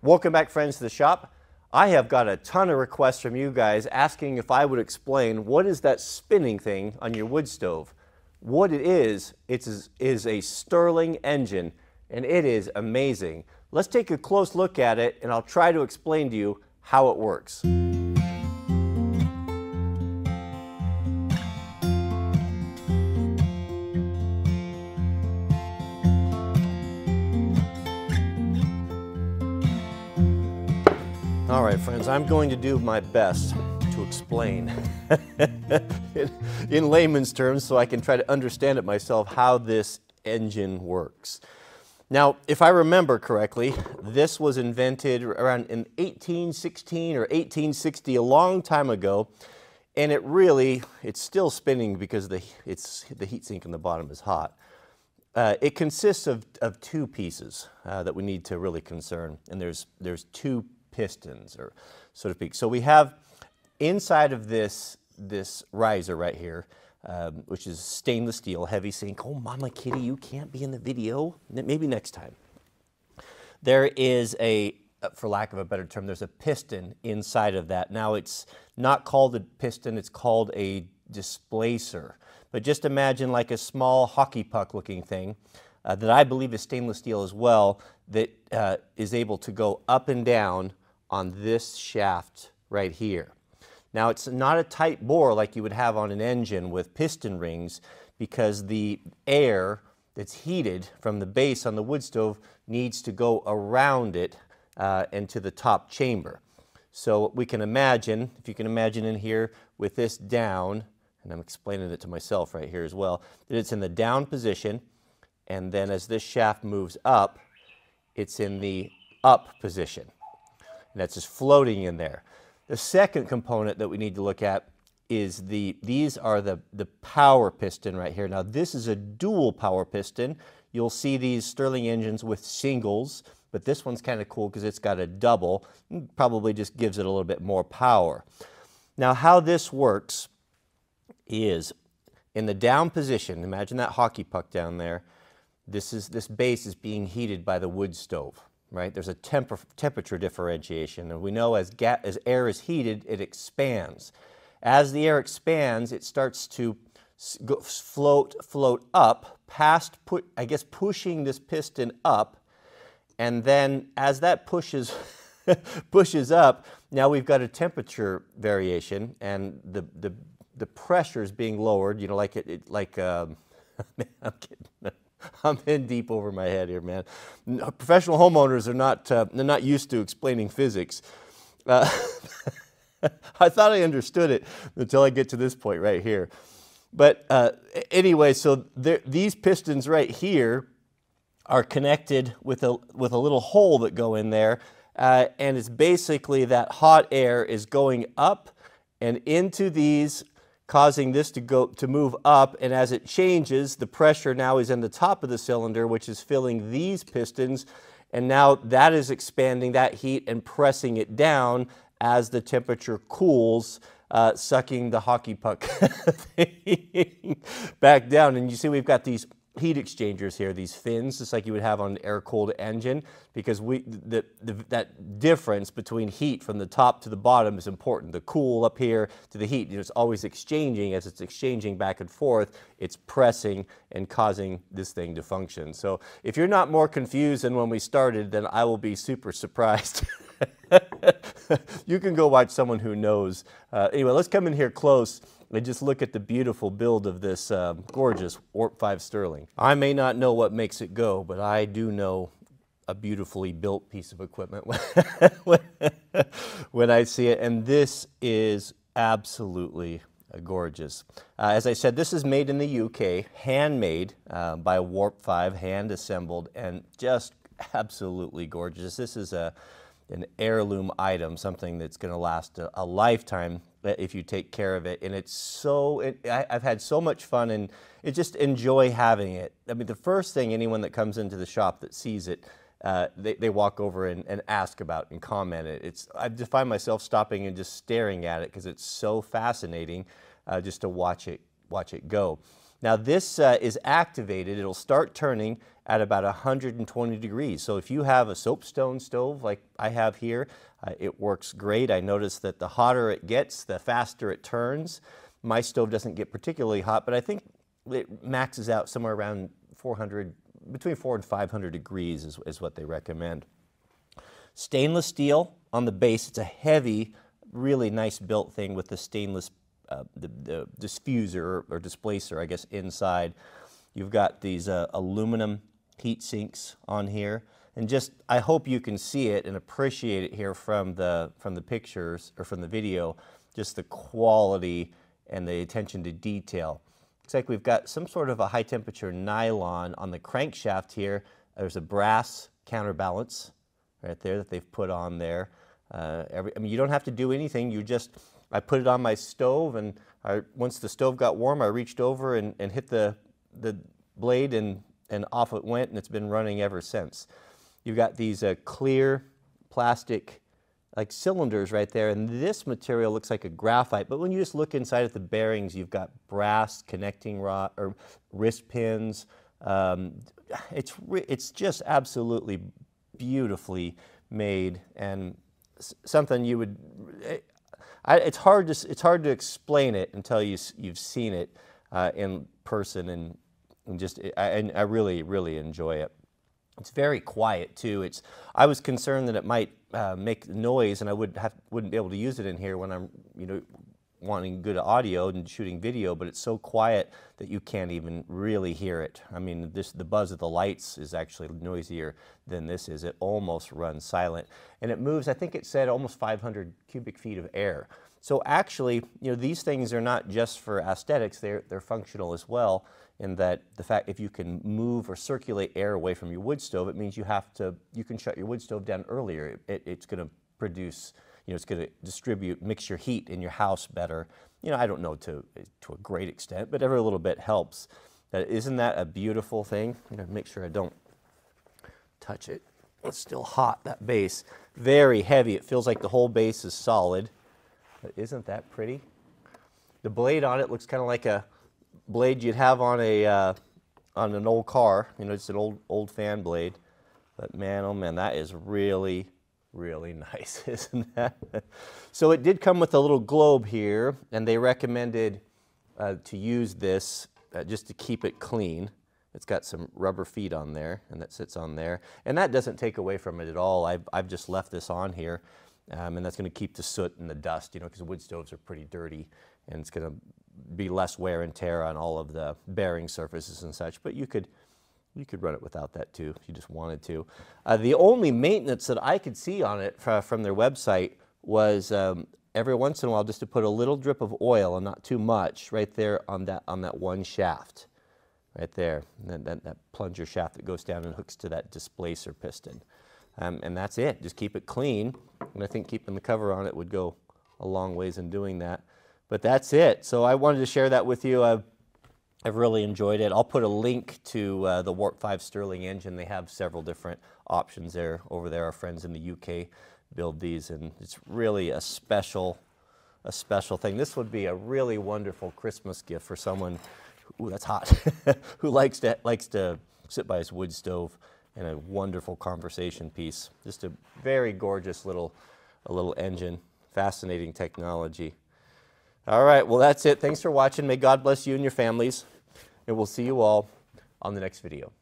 Welcome back, friends, to the shop. I have got a ton of requests from you guys asking if I would explain what is that spinning thing on your wood stove. What it is, it is, is a Stirling engine, and it is amazing. Let's take a close look at it, and I'll try to explain to you how it works. Right, friends, I'm going to do my best to explain in, in, layman's terms so I can try to understand it myself how this engine works. Now, if I remember correctly, this was invented around in 1816 or 1860, a long time ago, and it really, it's still spinning because the, it's, the heat sink in the bottom is hot. Uh, it consists of, of two pieces uh, that we need to really concern, and there's, there's two pistons, or so to speak. So we have inside of this, this riser right here, um, which is stainless steel, heavy sink. Oh, Mama Kitty, you can't be in the video. Maybe next time. There is a, uh, for lack of a better term, there's a piston inside of that. Now it's not called a piston, it's called a displacer. But just imagine like a small hockey puck looking thing uh, that I believe is stainless steel as well that uh, is able to go up and down on this shaft right here. Now it's not a tight bore like you would have on an engine with piston rings because the air that's heated from the base on the wood stove needs to go around it uh, and to the top chamber. So we can imagine, if you can imagine in here with this down, and I'm explaining it to myself right here as well, that it's in the down position, and then as this shaft moves up, it's in the up position and that's just floating in there. The second component that we need to look at is the, these are the, the power piston right here. Now this is a dual power piston. You'll see these Stirling engines with singles, but this one's kind of cool because it's got a double. Probably just gives it a little bit more power. Now how this works is in the down position, imagine that hockey puck down there, this, is, this base is being heated by the wood stove right? There's a temper temperature differentiation, and we know as, as air is heated, it expands. As the air expands, it starts to float, float up past, put, I guess, pushing this piston up, and then as that pushes, pushes up, now we've got a temperature variation, and the, the, the pressure is being lowered, you know, like, it, it like, um, I'm kidding. I'm in deep over my head here, man. Professional homeowners are not, uh, they're not used to explaining physics. Uh, I thought I understood it until I get to this point right here. But uh, anyway, so there, these pistons right here are connected with a, with a little hole that go in there. Uh, and it's basically that hot air is going up and into these causing this to go to move up and as it changes the pressure now is in the top of the cylinder which is filling these pistons and now that is expanding that heat and pressing it down as the temperature cools uh, sucking the hockey puck back down. And you see we've got these heat exchangers here, these fins, just like you would have on an air-cooled engine, because we, the, the, that difference between heat from the top to the bottom is important. The cool up here to the heat, you know, it's always exchanging. As it's exchanging back and forth, it's pressing and causing this thing to function. So if you're not more confused than when we started, then I will be super surprised. you can go watch someone who knows. Uh, anyway, let's come in here close and just look at the beautiful build of this uh, gorgeous Warp 5 Stirling. I may not know what makes it go, but I do know a beautifully built piece of equipment when I see it. And this is absolutely gorgeous. Uh, as I said, this is made in the UK, handmade uh, by Warp 5, hand assembled, and just absolutely gorgeous. This is a an heirloom item, something that's going to last a, a, lifetime if you take care of it. And it's so, it, I, have had so much fun and it just enjoy having it. I mean, the first thing anyone that comes into the shop that sees it, uh, they, they walk over and, and ask about and comment it. It's, I just find myself stopping and just staring at it because it's so fascinating uh, just to watch it, watch it go. Now this uh, is activated, it'll start turning at about 120 degrees. So if you have a soapstone stove like I have here, uh, it works great. I notice that the hotter it gets, the faster it turns. My stove doesn't get particularly hot, but I think it maxes out somewhere around 400, between 4 and 500 degrees is, is what they recommend. Stainless steel on the base. It's a heavy, really nice built thing with the stainless uh, the, the, diffuser or displacer, I guess, inside. You've got these uh, aluminum heat sinks on here. And just, I hope you can see it and appreciate it here from the, from the pictures or from the video, just the quality and the attention to detail. Looks like we've got some sort of a high temperature nylon on the crankshaft here. There's a brass counterbalance right there that they've put on there. Uh, every, I mean, you don't have to do anything. You just, I put it on my stove, and I, once the stove got warm, I reached over and, and hit the, the blade, and, and off it went, and it's been running ever since. You've got these uh, clear plastic like cylinders right there, and this material looks like a graphite, but when you just look inside at the bearings, you've got brass connecting rod or wrist pins. Um, it's, it's just absolutely beautifully made and something you would, I, it's, hard to, it's hard to explain it until you, you've seen it uh, in person and, and just, I, I really, really enjoy it. It's very quiet too. It's, I was concerned that it might uh, make noise and I would have, wouldn't be able to use it in here when I'm, you know, wanting good audio and shooting video, but it's so quiet that you can't even really hear it. I mean, this, the buzz of the lights is actually noisier than this is. It almost runs silent. And it moves, I think it said almost 500 cubic feet of air. So actually, you know, these things are not just for aesthetics, they're, they're functional as well in that the fact if you can move or circulate air away from your wood stove, it means you have to, you can shut your wood stove down earlier. It, it's going to produce, you know, it's going to distribute, mix your heat in your house better. You know, I don't know to, to a great extent, but every little bit helps. Uh, isn't that a beautiful thing? Going to make sure I don't touch it. It's still hot, that base. Very heavy. It feels like the whole base is solid. But isn't that pretty? The blade on it looks kind of like a blade you'd have on a uh, on an old car. You know, it's an old old fan blade. But man, oh man, that is really really nice, isn't that? so it did come with a little globe here, and they recommended uh, to use this uh, just to keep it clean. It's got some rubber feet on there, and that sits on there. And that doesn't take away from it at all. I've, I've just left this on here, um, and that's going to keep the soot and the dust, you know, because wood stoves are pretty dirty, and it's going to be less wear and tear on all of the bearing surfaces and such. But you could you could run it without that too if you just wanted to. Uh, the only maintenance that I could see on it from their website was um, every once in a while just to put a little drip of oil and not too much right there on that on that one shaft right there that, that, that, plunger shaft that goes down and hooks to that displacer piston um, and that's it just keep it clean and I think keeping the cover on it would go a long ways in doing that but that's it so I wanted to share that with you uh, I've really enjoyed it. I'll put a link to uh, the Warp 5 Stirling engine. They have several different options there over there. Our friends in the UK build these, and it's really a special, a special thing. This would be a really wonderful Christmas gift for someone. Ooh, that's hot. who likes to likes to sit by his wood stove and a wonderful conversation piece. Just a very gorgeous little, a little engine. Fascinating technology. All right, well, that's it. Thanks for watching. May God bless you and your families, and we'll see you all on the next video.